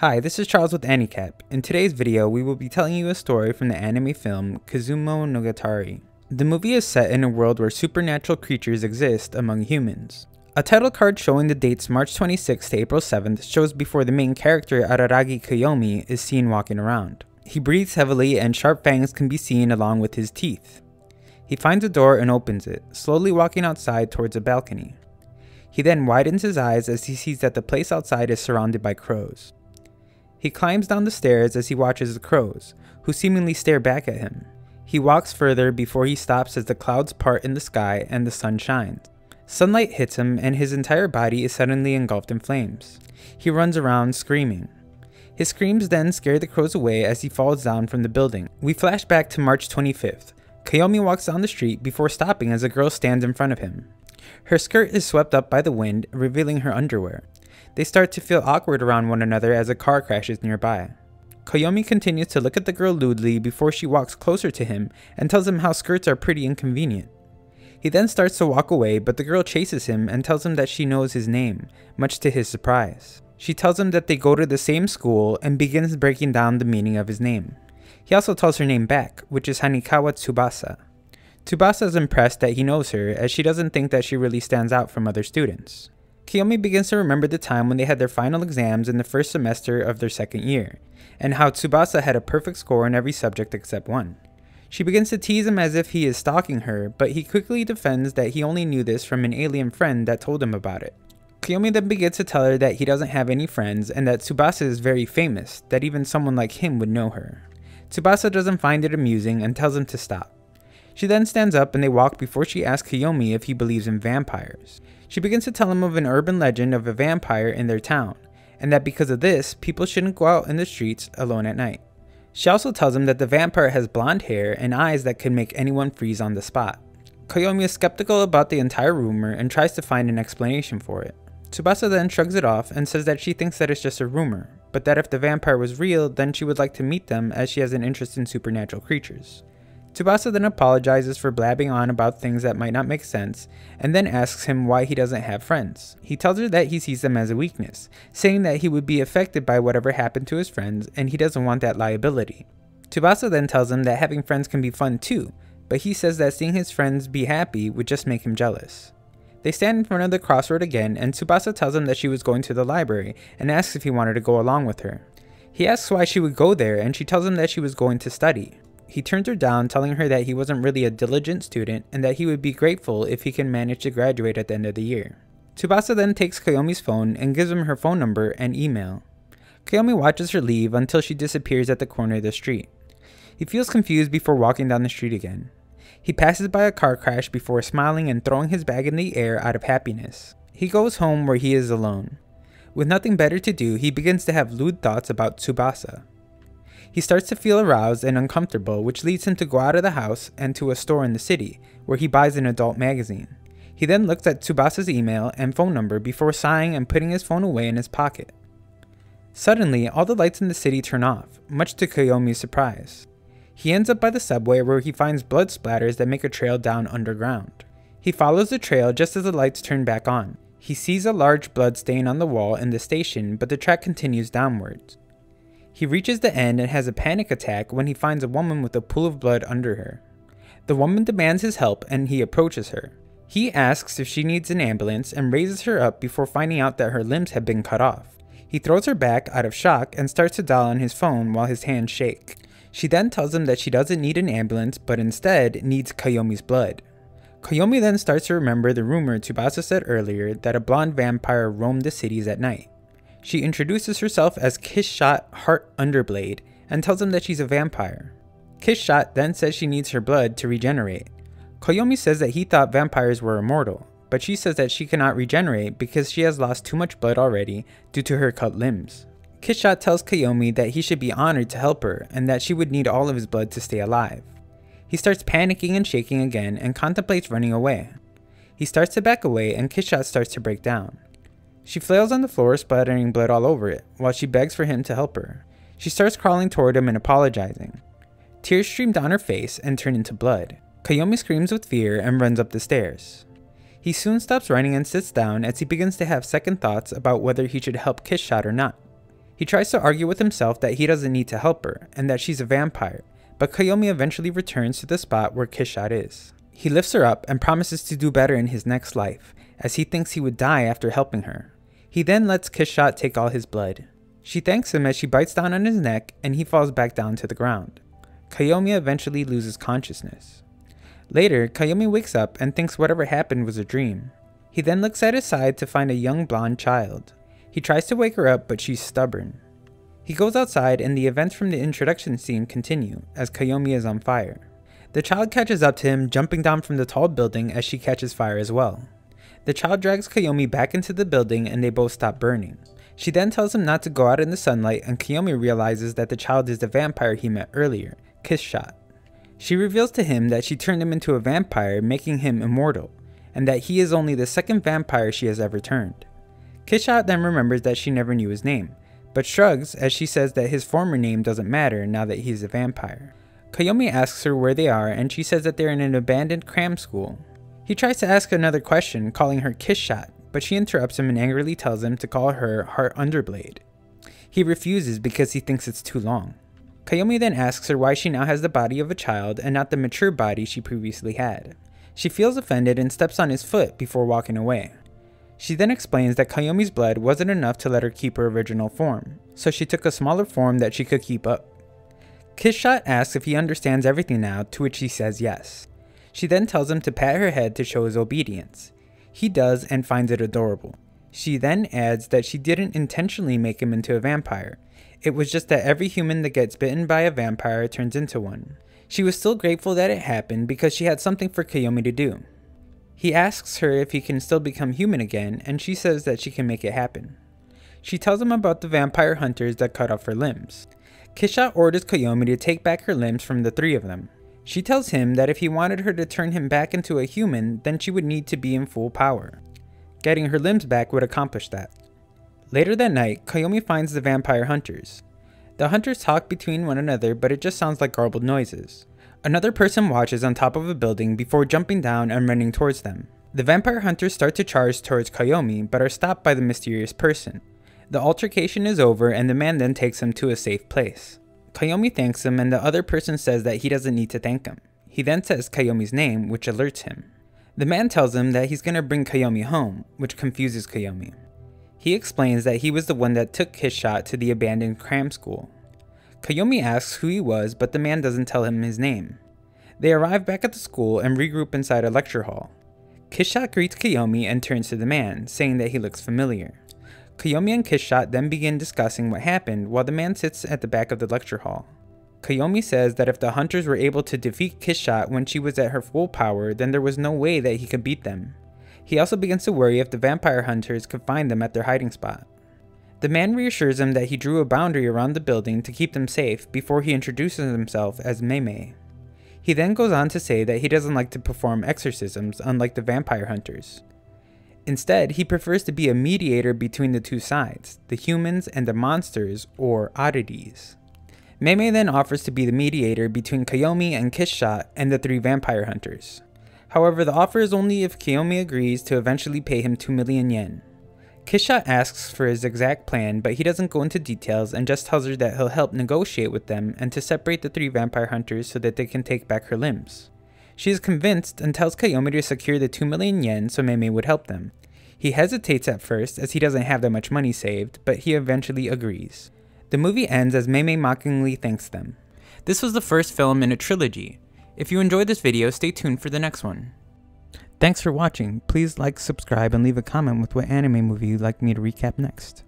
Hi, this is Charles with Anicap. In today's video, we will be telling you a story from the anime film Kizumonogatari. The movie is set in a world where supernatural creatures exist among humans. A title card showing the dates March 26th to April 7th shows before the main character Araragi Koyomi is seen walking around. He breathes heavily and sharp fangs can be seen along with his teeth. He finds a door and opens it, slowly walking outside towards a balcony. He then widens his eyes as he sees that the place outside is surrounded by crows. He climbs down the stairs as he watches the crows, who seemingly stare back at him. He walks further before he stops as the clouds part in the sky and the sun shines. Sunlight hits him and his entire body is suddenly engulfed in flames. He runs around screaming. His screams then scare the crows away as he falls down from the building. We flash back to March 25th. Koyomi walks down the street before stopping as a girl stands in front of him. Her skirt is swept up by the wind, revealing her underwear. They start to feel awkward around one another as a car crashes nearby. Koyomi continues to look at the girl lewdly before she walks closer to him and tells him how skirts are pretty inconvenient. He then starts to walk away, but the girl chases him and tells him that she knows his name, much to his surprise. She tells him that they go to the same school and begins breaking down the meaning of his name. He also tells her name back, which is Hanekawa Tsubasa. Tsubasa is impressed that he knows her, as she doesn't think that she really stands out from other students. Koyomi begins to remember the time when they had their final exams in the first semester of their second year, and how Tsubasa had a perfect score in every subject except one. She begins to tease him as if he is stalking her, but he quickly defends that he only knew this from an alien friend that told him about it. Koyomi then begins to tell her that he doesn't have any friends and that Tsubasa is very famous, that even someone like him would know her. Tsubasa doesn't find it amusing and tells him to stop. She then stands up and they walk before she asks Koyomi if he believes in vampires. She begins to tell him of an urban legend of a vampire in their town, and that because of this, people shouldn't go out in the streets alone at night. She also tells him that the vampire has blonde hair and eyes that could make anyone freeze on the spot. Koyomi is skeptical about the entire rumor and tries to find an explanation for it. Tsubasa then shrugs it off and says that she thinks that it's just a rumor, but that if the vampire was real, then she would like to meet them as she has an interest in supernatural creatures. Tsubasa then apologizes for blabbing on about things that might not make sense, and then asks him why he doesn't have friends. He tells her that he sees them as a weakness, saying that he would be affected by whatever happened to his friends and he doesn't want that liability. Tsubasa then tells him that having friends can be fun too, but he says that seeing his friends be happy would just make him jealous. They stand in front of the crossroad again, and Tsubasa tells him that she was going to the library and asks if he wanted to go along with her. He asks why she would go there, and she tells him that she was going to study. He turns her down, telling her that he wasn't really a diligent student and that he would be grateful if he can manage to graduate at the end of the year. Tsubasa then takes Koyomi's phone and gives him her phone number and email. Koyomi watches her leave until she disappears at the corner of the street. He feels confused before walking down the street again. He passes by a car crash before smiling and throwing his bag in the air out of happiness. He goes home where he is alone. With nothing better to do, he begins to have lewd thoughts about Tsubasa. He starts to feel aroused and uncomfortable, which leads him to go out of the house and to a store in the city, where he buys an adult magazine. He then looks at Tsubasa's email and phone number before sighing and putting his phone away in his pocket. Suddenly, all the lights in the city turn off, much to Koyomi's surprise. He ends up by the subway where he finds blood splatters that make a trail down underground. He follows the trail just as the lights turn back on. He sees a large blood stain on the wall in the station, but the track continues downwards. He reaches the end and has a panic attack when he finds a woman with a pool of blood under her. The woman demands his help and he approaches her. He asks if she needs an ambulance and raises her up before finding out that her limbs have been cut off. He throws her back out of shock and starts to dial on his phone while his hands shake. She then tells him that she doesn't need an ambulance but instead needs Koyomi's blood. Koyomi then starts to remember the rumor Tsubasa said earlier that a blonde vampire roamed the cities at night. She introduces herself as Kissshot Heart Underblade and tells him that she's a vampire. Kissshot then says she needs her blood to regenerate. Koyomi says that he thought vampires were immortal, but she says that she cannot regenerate because she has lost too much blood already due to her cut limbs. Kissshot tells Koyomi that he should be honored to help her and that she would need all of his blood to stay alive. He starts panicking and shaking again and contemplates running away. He starts to back away and Kissshot starts to break down. She flails on the floor, splattering blood all over it, while she begs for him to help her. She starts crawling toward him and apologizing. Tears stream down her face and turn into blood. Koyomi screams with fear and runs up the stairs. He soon stops running and sits down as he begins to have second thoughts about whether he should help Kissshot or not. He tries to argue with himself that he doesn't need to help her and that she's a vampire, but Koyomi eventually returns to the spot where Kissshot is. He lifts her up and promises to do better in his next life, as he thinks he would die after helping her. He then lets Kissshot take all his blood. She thanks him as she bites down on his neck and he falls back down to the ground. Koyomi eventually loses consciousness. Later, Koyomi wakes up and thinks whatever happened was a dream. He then looks at his side to find a young blonde child. He tries to wake her up, but she's stubborn. He goes outside and the events from the introduction scene continue, as Koyomi is on fire. The child catches up to him, jumping down from the tall building as she catches fire as well. The child drags Koyomi back into the building and they both stop burning. She then tells him not to go out in the sunlight and Koyomi realizes that the child is the vampire he met earlier, Kissshot. She reveals to him that she turned him into a vampire, making him immortal, and that he is only the second vampire she has ever turned. Kissshot then remembers that she never knew his name, but shrugs as she says that his former name doesn't matter now that he's a vampire. Koyomi asks her where they are and she says that they're in an abandoned cram school. He tries to ask another question, calling her Kissshot, but she interrupts him and angrily tells him to call her Heart Underblade. He refuses because he thinks it's too long. Koyomi then asks her why she now has the body of a child and not the mature body she previously had. She feels offended and steps on his foot before walking away. She then explains that Koyomi's blood wasn't enough to let her keep her original form, so she took a smaller form that she could keep up. Kissshot asks if he understands everything now, to which he says yes. She then tells him to pat her head to show his obedience. He does and finds it adorable. She then adds that she didn't intentionally make him into a vampire. It was just that every human that gets bitten by a vampire turns into one. She was still grateful that it happened because she had something for Koyomi to do. He asks her if he can still become human again, and she says that she can make it happen. She tells him about the vampire hunters that cut off her limbs. Kissshot orders Koyomi to take back her limbs from the three of them. She tells him that if he wanted her to turn him back into a human, then she would need to be in full power. Getting her limbs back would accomplish that. Later that night, Koyomi finds the vampire hunters. The hunters talk between one another, but it just sounds like garbled noises. Another person watches on top of a building before jumping down and running towards them. The vampire hunters start to charge towards Koyomi, but are stopped by the mysterious person. The altercation is over and the man then takes him to a safe place. Koyomi thanks him and the other person says that he doesn't need to thank him. He then says Koyomi's name, which alerts him. The man tells him that he's to bring Koyomi home, which confuses Koyomi. He explains that he was the one that took Kissshot to the abandoned cram school. Koyomi asks who he was, but the man doesn't tell him his name. They arrive back at the school and regroup inside a lecture hall. Kissshot greets Koyomi and turns to the man, saying that he looks familiar. Koyomi and Kissshot then begin discussing what happened while the man sits at the back of the lecture hall. Koyomi says that if the hunters were able to defeat Kissshot when she was at her full power, then there was no way that he could beat them. He also begins to worry if the vampire hunters could find them at their hiding spot. The man reassures him that he drew a boundary around the building to keep them safe before he introduces himself as Mei. He then goes on to say that he doesn't like to perform exorcisms unlike the vampire hunters. Instead, he prefers to be a mediator between the two sides, the humans and the monsters, or oddities. Mei then offers to be the mediator between Koyomi and Kissshot and the three vampire hunters. However, the offer is only if Koyomi agrees to eventually pay him 2 million yen. Kissshot asks for his exact plan, but he doesn't go into details and just tells her that he'll help negotiate with them and to separate the three vampire hunters so that they can take back her limbs. She is convinced and tells Koyomi to secure the 2 million yen so Mei would help them. He hesitates at first as he doesn't have that much money saved, but he eventually agrees. The movie ends as Mei mockingly thanks them. This was the first film in a trilogy. If you enjoyed this video, stay tuned for the next one. Thanks for watching. Please like, subscribe, and leave a comment with what anime movie you'd like me to recap next.